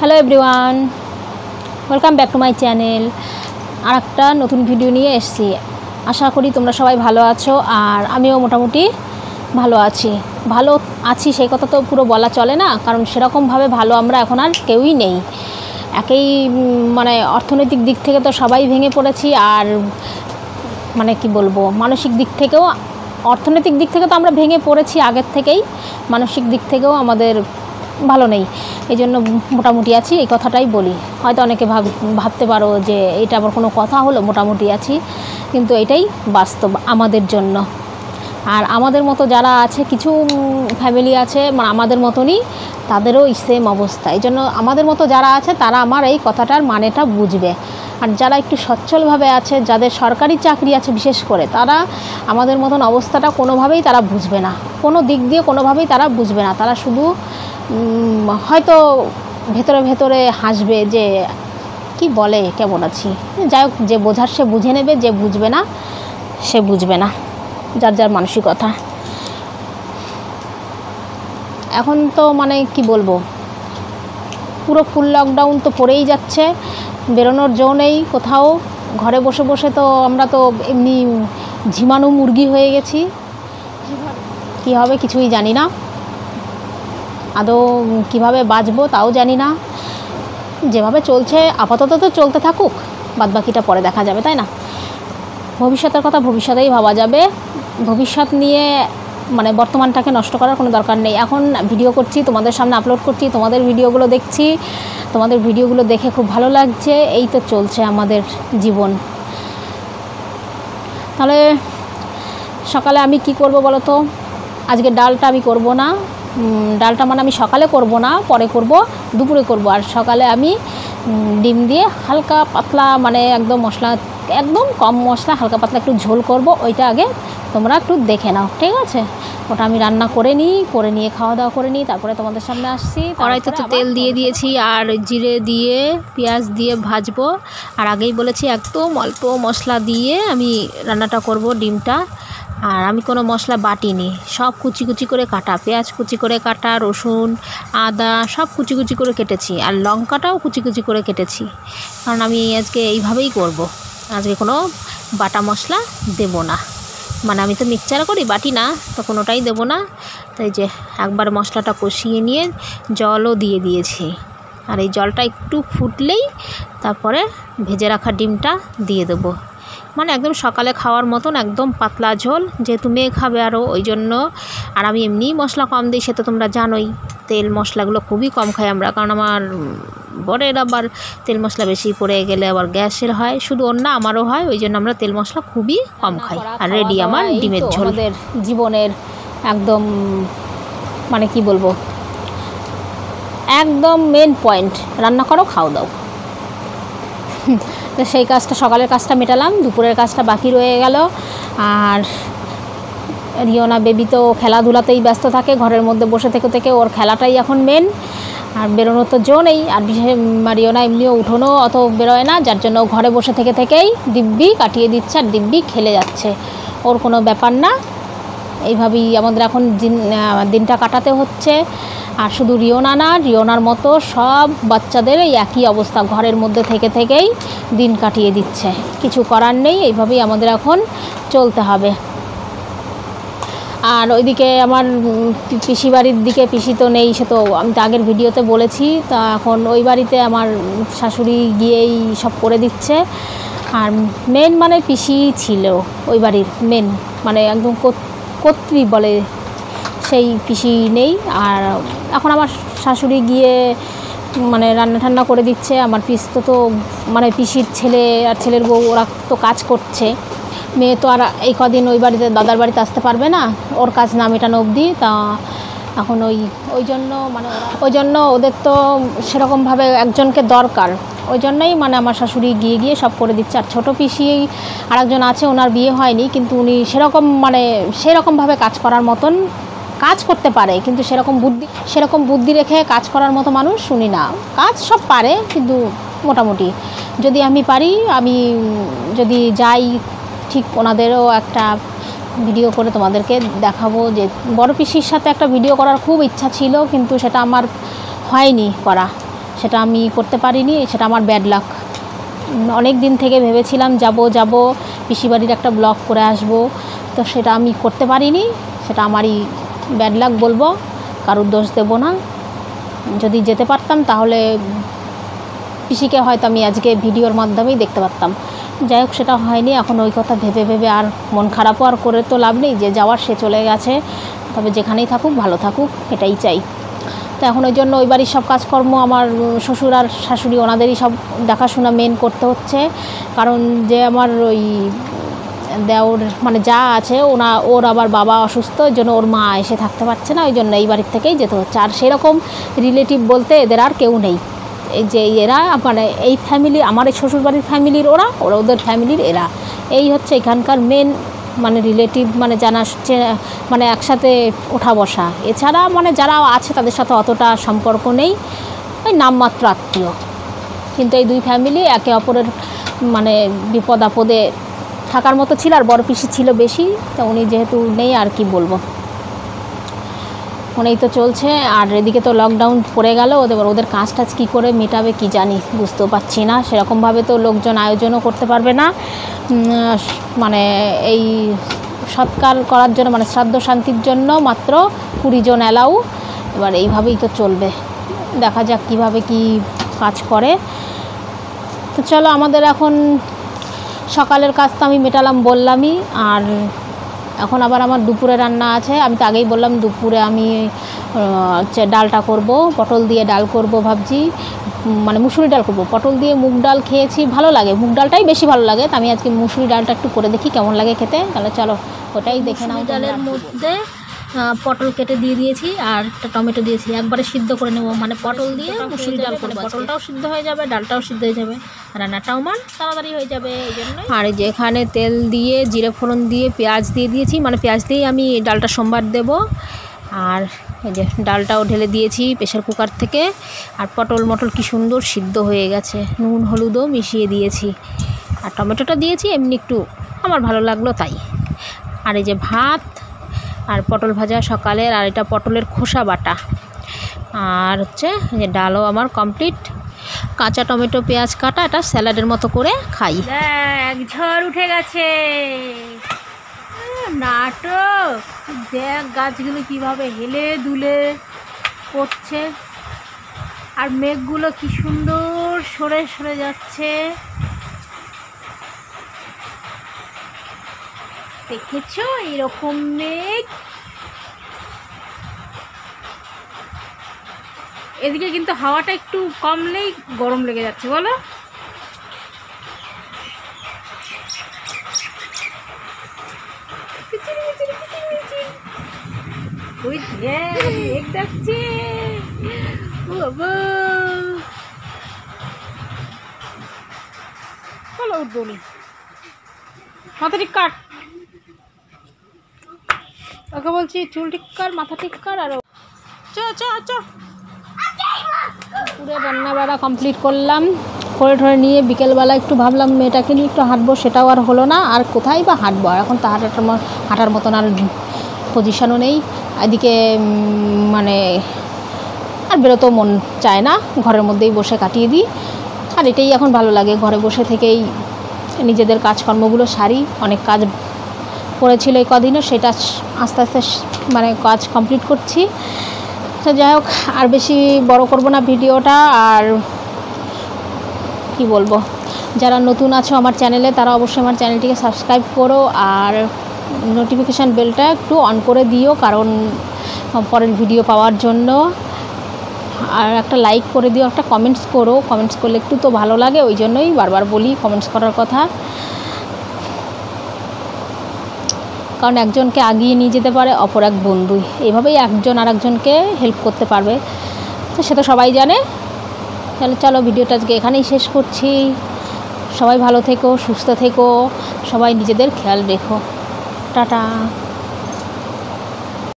Hello everyone welcome back to my channel আর একটা নতুন video নিয়ে এসেছি। আশা করি তোমরা সবাই ভালো আছো আর আমিও মোটামুটি ভালো আছি। ভালো আছি সেই কথা তো পুরো বলা চলে না, কারণ সেরকমভাবে ভালো আমরা এখন আর কেউই নেই। একেই মানে অর্থনৈতিক দিক থেকে তো সবাই ভেঙে পড়েছি আর মানে কি বলব, মানসিক দিক থেকেও, অর্থনৈতিক দিক থেকে তো আমরা ভেঙে পড়েছি আগের থেকেই। মানসিক দিক থেকেও আমাদের ভালো নেই। এই জন্য মোটামুটি আছি, এই কথাটাই বলি। হয়তো অনেকে ভাব, ভাবতে পারো যে এটা আবার কোনো কথা হলো, মোটামুটি আছি। কিন্তু এটাই বাস্তব আমাদের জন্য। আর আমাদের মতো যারা আছে, কিছু ফ্যামিলি আছে মানে আমাদের মতনই, তাদেরও সেম অবস্থা। এই জন্য আমাদের মতো যারা আছে, তারা আমার এই কথাটার মানেটা বুঝবে। আর যারা একটু সচ্ছলভাবে আছে, যাদের সরকারি চাকরি আছে বিশেষ করে, তারা আমাদের মতন অবস্থাটা কোনোভাবেই তারা বুঝবে না। কোনো দিক দিয়ে কোনোভাবেই তারা বুঝবে না। তারা শুধু হয়তো ভেতরে ভেতরে হাসবে যে, কি বলে, কেমন আছি? যাই হোক, যে বোঝার সে বুঝে নেবে, যে বুঝবে না, সে বুঝবে না, যার যার মানসিকতা। এখন তো মানে কি বলব, পুরো ফুল লকডাউন তো পড়েই যাচ্ছে, বেরোনোর জো নেই কোথাও, ঘরে বসে বসে তো আমরা তো এমনি ঝিমানো মুরগি হয়ে গেছি। কি হবে কিছুই জানি না। আদৌ কীভাবে বাঁচবো তাও জানি না। যেভাবে চলছে, আপাতত তো চলতে থাকুক, বাদবাকিটা পরে দেখা যাবে, তাই না? ভবিষ্যতের কথা ভবিষ্যতেই ভাবা যাবে। ভবিষ্যৎ নিয়ে মানে বর্তমানটাকে নষ্ট করার কোনো দরকার নেই। এখন ভিডিও করছি, তোমাদের সামনে আপলোড করছি, তোমাদের ভিডিওগুলো দেখছি, তোমাদের ভিডিওগুলো দেখে খুব ভালো লাগছে, এই তো চলছে আমাদের জীবন। তাহলে সকালে আমি কি করব বলো তো? আজকে ডালটা আমি করব না। ডালটা মানে আমি সকালে করব না পরে করব দুপুরে করব। আর সকালে আমি ডিম দিয়ে হালকা পাতলা মানে একদম মশলা একদম কম মশলা হালকা পাতলা একটু ঝোল করব ওইটা আগে তোমরা একটু দেখে নাও ঠিক আছে? ওটা আমি রান্না করে নিই করে নিয়ে খাওয়া দাওয়া করে নিই তারপরে তোমাদের সামনে আসছি কড়াইতে তো তেল দিয়ে দিয়েছি আর জিরে দিয়ে পেঁয়াজ দিয়ে ভাজবো। আর আগেই বলেছি একদম অল্প মশলা দিয়ে আমি রান্নাটা করব ডিমটা। আর আমি কোনো মশলা বাটিনি। সব কুচি কুচি করে কাটা। পেঁয়াজ কুচি করে কাটা, রসুন, আদা, সব কুচি কুচি করে কেটেছি। আর লঙ্কাটাও কুচি কুচি করে কেটেছি। কারণ আমি আজকে এইভাবেই করব। আজকে কোনো বাটা মশলা দেব না। মানে আমি তো মিক্সচার করি, বাটি না, তো কোনোটাই দেবো না। তাই যে একবার মশলাটা কষিয়ে নিয়ে জলও দিয়ে দিয়েছি। আর এই জলটা একটু ফুটলেই তারপরে ভেজে রাখা ডিমটা দিয়ে দেবো। মানে একদম সকালে খাওয়ার মতন একদম পাতলা ঝোল যেহেতু মেয়ে খাবে আরও ওই জন্য। আর আমি এমনিই মশলা কম দিই সে তো তোমরা জানোই তেল মশলাগুলো খুবই কম খাই আমরা কারণ আমার বরের আবার তেল মশলা বেশি পড়ে গেলে আবার গ্যাসের হয় শুধু না আমারও হয় ওই জন্য আমরা তেল মশলা খুবই কম খাই। আর রেডি আমার ডিমের ঝোল। জীবনের একদম মানে কি বলব একদম মেন পয়েন্ট রান্না করো খাও দাও। তো সেই কাজটা, সকালের কাজটা মেটালাম, দুপুরের কাজটা বাকি রয়ে গেল। আর রিওনা বেবি তো খেলাধুলাতেই ব্যস্ত থাকে, ঘরের মধ্যে বসে থেকে থেকে ওর খেলাটাই এখন মেন আর বেরোনোর তো জো নেই, আর বিশেষ রিওনা এমনিও উঠোনও অত বেরোয় না, যার জন্য ঘরে বসে থেকে থেকেই দিব্যি কাটিয়ে দিচ্ছে আর দিব্যি খেলে যাচ্ছে। ওর কোনো ব্যাপার না, এইভাবেই আমাদের এখন দিন দিনটা কাটাতে হচ্ছে। আর শুধু রিওনা না, রিওনার মতো সব বাচ্চাদের এই একই অবস্থা, ঘরের মধ্যে থেকে থেকেই দিন কাটিয়ে দিচ্ছে। কিছু করার নেই, এইভাবেই আমাদের এখন চলতে হবে। আর ওইদিকে আমার পিসি বাড়ির দিকে, পিসি তো নেই, সে তো আমি তো আগের ভিডিওতে বলেছি, তা এখন ওই বাড়িতে আমার শাশুড়ি গিয়েই সব করে দিচ্ছে। আর মেন মানে পিসি ছিল, ওই বাড়ির মেন মানে একদম কর্ত্রী বলে সেই পিসি নেই। আর এখন আমার শাশুড়ি গিয়ে মানে রান্না টান্না করে দিচ্ছে। আমার পিস তো তো মানে পিসির ছেলে আর ছেলের বউ, ওরা তো কাজ করছে। মেয়ে তো আর এই কদিন ওই বাড়িতে, দাদার বাড়িতে আসতে পারবে না। ওর কাজ না মেটানো অবধি। তা এখন ওই ওই জন্য মানে ওই জন্য ওদের তো সেরকমভাবে একজনকে দরকার। ওই জন্যই মানে আমার শাশুড়ি গিয়ে গিয়ে সব করে দিচ্ছে। আর ছোটো পিসি, আরেকজন আছে, ওনার বিয়ে হয়নি। কিন্তু উনি সেরকম মানে সেরকমভাবে কাজ করার মতন কাজ করতে পারে, কিন্তু সেরকম বুদ্ধি সেরকম বুদ্ধি রেখে কাজ করার মতো মানুষ শুনি না। কাজ সব পারে, কিন্তু মোটামুটি। যদি আমি পারি, আমি যদি যাই, ঠিক ওনাদেরও একটা ভিডিও করে তোমাদেরকে দেখাবো যে, বড় পিসির সাথে একটা ভিডিও করার খুব ইচ্ছা ছিল, কিন্তু সেটা আমার হয়নি করা। সেটা আমি করতে পারিনি, সেটা আমার ব্যাড লাক অনেক দিন থেকে ভেবেছিলাম, যাব যাব, পিসিবাড়ির একটা ব্লগ করে আসব। তো সেটা আমি করতে পারিনি, সেটা আমারই ব্যাড লাক বলব, কারোর দোষ দেবো না। যদি যেতে পারতাম তাহলে পিসিকে হয়তো আমি আজকে ভিডিওর মাধ্যমেই দেখতে পারতাম। যাই হোক, সেটা হয়নি, এখন ওই কথা ভেবে ভেবে আর মন খারাপও আর করে তো লাভ নেই, যে যাওয়ার সে চলে গেছে। তবে যেখানেই থাকুক, ভালো থাকুক, এটাই চাই। তো এখন ওই জন্য ওই বাড়ির সব কাজকর্ম, আমার শ্বশুর আর শাশুড়ি, ওনাদেরই সব দেখাশোনা মেন করতে হচ্ছে। কারণ যে আমার ওই দেওর মানে যা আছে, ওনা, ওর আবার বাবা অসুস্থ, ওই জন্য ওর মা এসে থাকতে পারছে না, ওই জন্য এই বাড়ির থেকেই যেতে হচ্ছে। আর সেরকম রিলেটিভ বলতে এদের আর কেউ নেই। এই যে এরা মানে এই ফ্যামিলি আমার এই শ্বশুরবাড়ির ফ্যামিলির ওরা ওরা ওদের ফ্যামিলির এরা। এই হচ্ছে এখানকার মেন মানে রিলেটিভ মানে জানা মানে একসাথে ওঠা বসা। এছাড়া মানে যারা আছে, তাদের সাথে অতটা সম্পর্ক নেই। ওই নামমাত্র আত্মীয়। কিন্তু এই দুই ফ্যামিলি একে অপরের মানে বিপদ আপদে থাকার মতো ছিল, আর বড় পিসি ছিল বেশি, তো উনি যেহেতু নেই, আর কি বলব? ফোনেই তো চলছে, আর এদিকে তো লকডাউন পড়ে গেল, ওদের ওদের কাজ টাজ কী করে মেটাবে কি জানি, বুঝতেও পারছি না। সেরকমভাবে তো লোকজন আয়োজনও করতে পারবে না। মানে এই সৎকার করার জন্য মানে শ্রাদ্ধ শান্তির জন্য মাত্র কুড়ি জন অ্যালাউ এবার এইভাবেই তো চলবে। দেখা যাক কীভাবে কি কাজ করে। তো চলো, আমাদের এখন সকালের কাজ তো আমি মেটালাম বললামই আর এখন আবার আমার দুপুরে রান্না আছে। আমি তো আগেই বললাম দুপুরে আমি হচ্ছে ডালটা করব পটল দিয়ে ডাল করব ভাবছি। মানে মুসুরি ডাল করব। পটল দিয়ে মুগ ডাল খেয়েছি ভালো লাগে। মুগ ডালটাই বেশি ভালো লাগে। তো আমি আজকে মুসুরি ডালটা একটু করে দেখি কেমন লাগে খেতে। তাহলে চলো ওটাই দেখে নাও ডালের মধ্যে পটল কেটে দিয়ে দিয়েছি আর একটা টমেটো দিয়েছি। একবারে সিদ্ধ করে নেব মানে পটল দিয়ে মুসুরি ডাল করব পটলটাও সিদ্ধ হয়ে যাবে ডালটাও সিদ্ধ হয়ে যাবে। রান্নাটাও আমার তাড়াতাড়ি হয়ে যাবে এই জন্য আর যেখানে তেল দিয়ে জিরে ফোড়ন দিয়ে পেঁয়াজ দিয়ে দিয়েছি মানে পেঁয়াজ দিয়েই আমি ডালটা সোমবার দেব। আর এই যে ডালটাও ঢেলে দিয়েছি প্রেশার কুকার থেকে। আর পটল মটল কি সুন্দর সিদ্ধ হয়ে গেছে। নুন হলুদও মিশিয়ে দিয়েছি। আর টমেটোটা দিয়েছি এমনি একটু আমার ভালো লাগল তাই। আর এই যে ভাত আর পটল ভাজা সকালের, আর এটা পটলের খোসা বাটা। আর হচ্ছে যে ডালও আমার কমপ্লিট। কাঁচা টমেটো, পেঁয়াজ কাটা, এটা স্যালাডের মতো করে খাই। দেখ ঝড় উঠে গেছে। নাটক। দেখ, গাছগুলো কীভাবে হেলে দুলে পড়ছে। আর মেঘগুলো কি সুন্দর সরে সরে যাচ্ছে। দেখেছ? এরকম মেঘ। এদিকে কিন্তু হাওয়াটা একটু কমলেই গরম লেগে যাচ্ছে, বলো। উঠবো নি। মাথা কাট। ওকে বলছি, চুল ঠিক কর, মাথা ঠিক কর, আর চ চ পুরো রান্নাবাড়া কমপ্লিট করলাম। করে ঠরে নিয়ে বিকেলবেলা একটু ভাবলাম, মেয়েটাকে নিয়ে একটু হাঁটবো, সেটাও আর হলো না। আর কোথায় বা হাঁটবো? আর এখন তো হাঁটার হাঁটার মতন আর পজিশনও নেই। এদিকে মানে আর বেরোতেও মন চায় না। ঘরের মধ্যেই বসে কাটিয়ে দিই। আর এটাই এখন ভালো লাগে। ঘরে বসে থেকেই নিজেদের কাজকর্মগুলো সারি। অনেক কাজ পড়েছিল এই কদিনও সেটা আস্তে আস্তে মানে কাজ কমপ্লিট করছি। তো যাই হোক, আর বেশি বড় করব না ভিডিওটা, আর কি বলব? যারা নতুন আছো আমার চ্যানেলে, তারা অবশ্যই আমার চ্যানেলটিকে সাবস্ক্রাইব করো, আর নোটিফিকেশান বেলটা একটু অন করে দিও, কারণ পরের ভিডিও পাওয়ার জন্য। আর একটা লাইক করে দিও, একটা কমেন্টস করো। কমেন্টস করলে একটু তো ভালো লাগে, ওই জন্যই বারবার বলি কমেন্টস করার কথা। কারণ একজনকে আগিয়ে নিয়ে যেতে পারে, অপর এক বন্ধুই। এভাবেই একজন আর একজনকে হেল্প করতে পারবে। তো সেটা সবাই জানে। তাহলে চলো ভিডিওটা আজকে এখানেই শেষ করছি। সবাই ভালো থেকো, সুস্থ থেকো। সবাই নিজেদের খেয়াল রেখো। টাটা।